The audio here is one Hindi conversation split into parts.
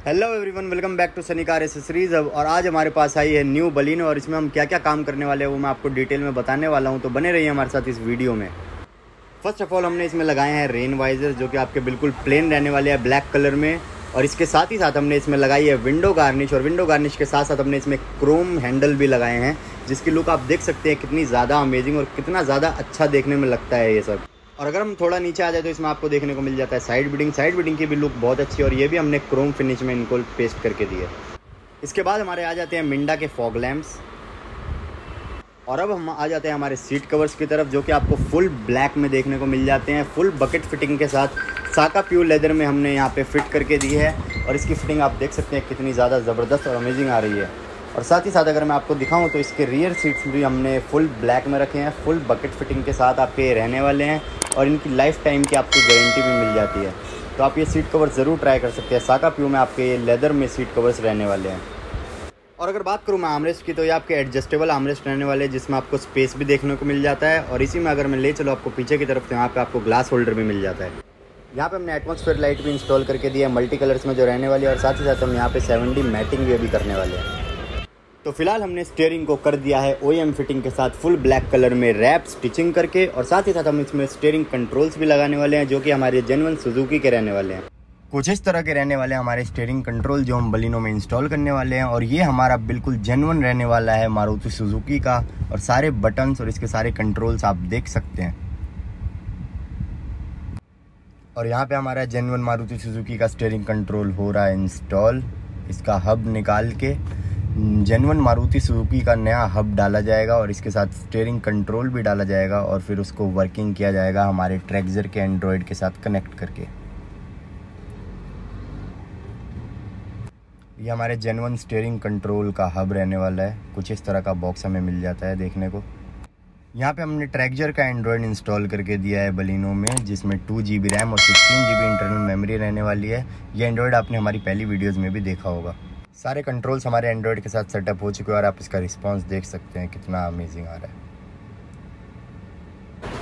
Hello everyone welcome back to Sunny car accessories अब और आज हमारे पास आई है न्यू बलिनो और इसमें हम क्या क्या काम करने वाले हैं वो मैं आपको डिटेल में बताने वाला हूँ। तो बने रहिए हमारे साथ इस वीडियो में। फ़र्स्ट ऑफ़ ऑल हमने इसमें लगाए हैं रेन वाइजर जो कि आपके बिल्कुल प्लेन रहने वाले हैं ब्लैक कलर में। और इसके साथ ही साथ हमने इसमें लगाई है विंडो गार्निश और विंडो गार्निश के साथ साथ हमने इसमें क्रोम हैंडल भी लगाए हैं, जिसकी लुक आप देख सकते हैं कितनी ज़्यादा अमेजिंग और कितना ज़्यादा अच्छा देखने में लगता है ये सब। और अगर हम थोड़ा नीचे आ जाए तो इसमें आपको देखने को मिल जाता है साइड बिडिंग साइड बिडिंग की भी लुक बहुत अच्छी और ये भी हमने क्रोम फिनिश में इनको पेस्ट करके दिए इसके बाद हमारे आ जाते हैं मिंडा के फॉग लैम्प्स और अब हम आ जाते हैं हमारे सीट कवर्स की तरफ़, जो कि आपको फुल ब्लैक में देखने को मिल जाते हैं। फुल बकेट फिटिंग के साथ साका प्योर लेदर में हमने यहाँ पे फिट करके दी है। और इसकी फिटिंग आप देख सकते हैं कितनी ज़्यादा ज़बरदस्त और अमेजिंग आ रही है। और साथ ही साथ अगर मैं आपको दिखाऊँ तो इसके रियर सीट्स भी हमने फुल ब्लैक में रखे हैं। फुल बकेट फिटिंग के साथ आपके रहने वाले हैं। और इनकी लाइफ टाइम की आपको गारंटी भी मिल जाती है। तो आप ये सीट कवर ज़रूर ट्राई कर सकते हैं। साका प्यू में आपके ये लेदर में सीट कवर्स रहने वाले हैं। और अगर बात करूँ मैं आमरेस्ट की तो ये आपके एडजस्टेबल आमरेस्ट रहने वाले हैं, जिसमें आपको स्पेस भी देखने को मिल जाता है। और इसी में अगर मैं ले चलो आपको पीछे की तरफ़ तो यहाँ पे आपको ग्लास होल्डर भी मिल जाता है। यहाँ पे हमने एटमॉस्फेयर लाइट भी इंस्टॉल करके दिया है मल्टी कलर्स में जो रहने वाली है। और साथ ही साथ हम यहाँ पे सेवन डी मैटिंग भी अभी करने वाले हैं। तो फ़िलहाल हमने स्टेयरिंग को कर दिया है ओएम फिटिंग के साथ फुल ब्लैक कलर में रैप स्टिचिंग करके और साथ ही साथ हम इसमें स्टेयरिंग कंट्रोल्स भी लगाने वाले हैं, जो कि हमारे जेनवन सुजुकी के रहने वाले हैं। कुछ इस तरह के रहने वाले हमारे स्टेयरिंग कंट्रोल जो हम बलिनो में इंस्टॉल करने वाले हैं और ये हमारा बिल्कुल जेनवन रहने वाला है मारुति सुजुकी का और सारे बटन्स और इसके सारे कंट्रोल्स आप देख सकते हैं। और यहाँ पे हमारा जेनवन मारुति सुजुकी का स्टेयरिंग कंट्रोल हो रहा है इंस्टॉल इसका हब निकाल के जेनवन मारुति सुजुकी का नया हब डाला जाएगा और इसके साथ स्टेयरिंग कंट्रोल भी डाला जाएगा और फिर उसको वर्किंग किया जाएगा हमारे ट्रैक्जर के एंड्रॉयड के साथ कनेक्ट करके। ये हमारे जेनवन स्टेयरिंग कंट्रोल का हब रहने वाला है। कुछ इस तरह का बॉक्स हमें मिल जाता है देखने को। यहाँ पे हमने ट्रैक्जर का एंड्रॉयड इंस्टॉल करके दिया है बलिनो में, जिसमें टू जी बी रैम और sixteen G B internal memory रहने वाली है। ये एंड्रॉयड आपने हमारी पहली वीडियोज़ में भी देखा होगा। सारे कंट्रोल्स हमारे एंड्रॉयड के साथ सेटअप हो चुके हैं और आप इसका रिस्पांस देख सकते हैं कितना अमेजिंग आ रहा है।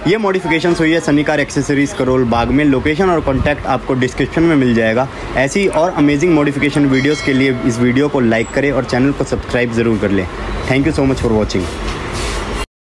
ये मॉडिफिकेशन हुई है सनी कार एक्सेसरीज करोल बाग में। लोकेशन और कॉन्टैक्ट आपको डिस्क्रिप्शन में मिल जाएगा। ऐसी और अमेजिंग मॉडिफिकेशन वीडियोज़ के लिए इस वीडियो को लाइक करें और चैनल को सब्सक्राइब ज़रूर कर लें। Thank you so much for watching